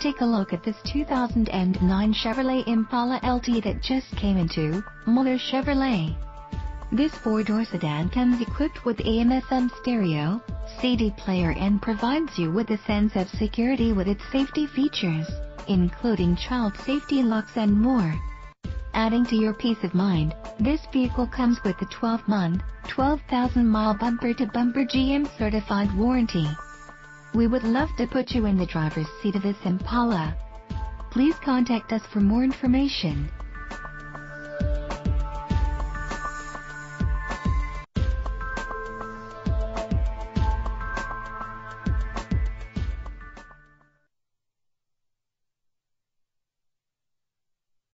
Take a look at this 2009 Chevrolet Impala LT that just came into Muller Chevrolet. This four-door sedan comes equipped with AM/FM stereo, CD player and provides you with a sense of security with its safety features, including child safety locks and more. Adding to your peace of mind, this vehicle comes with a 12-month, 12,000-mile bumper-to-bumper GM certified warranty. We would love to put you in the driver's seat of this Impala. Please contact us for more information.